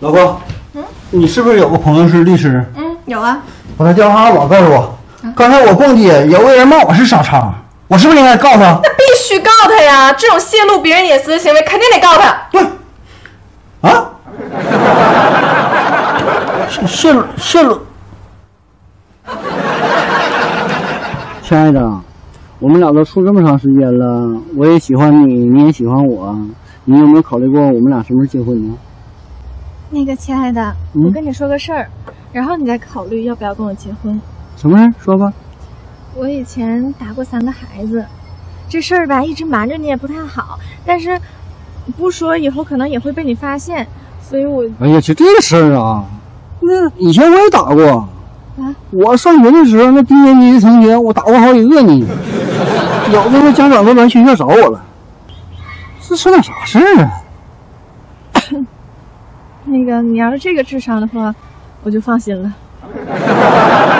老公，嗯，你是不是有个朋友是律师？嗯，有啊。把他电话号码告诉我。刚才我逛街，有个人骂我是傻叉，我是不是应该告他？那必须告他呀！这种泄露别人隐私的行为，肯定得告他。对。啊？泄 泄露泄露。亲爱的，我们俩都处这么长时间了，我也喜欢你，你也喜欢我，你有没有考虑过我们俩什么时候结婚呢？那个亲爱的，嗯我跟你说个事儿，然后你再考虑要不要跟我结婚。什么事儿？说吧。我以前打过三个孩子，这事儿吧一直瞒着你也不太好，但是不说以后可能也会被你发现，所以我哎呀，就这事儿啊，那以前我也打过。啊，我上学的时候，那低年级的同学，我打过好几个呢。有的那家长都来学校找我了。这是点啥事儿啊？那个你要是这个智商的话，我就放心了。